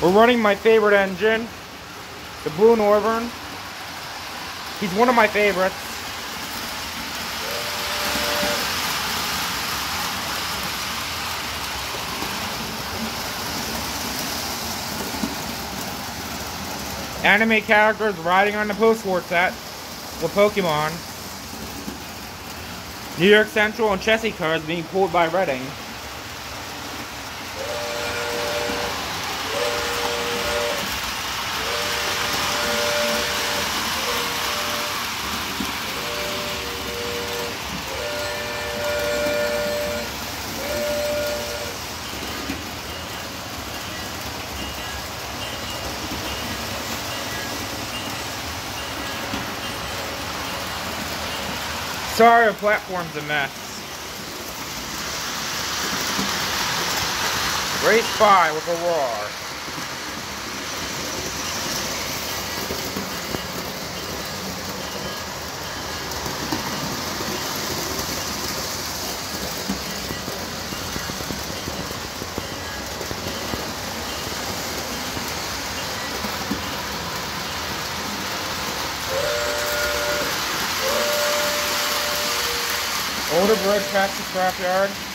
We're running my favorite engine, the Blue Northern. He's one of my favorites. Anime characters riding on the post-war set with Pokemon. New York Central and Chessie cars being pulled by Reading. Sorry, our platform's a mess. Race by with a roar. Older Bridge past the scrapyard.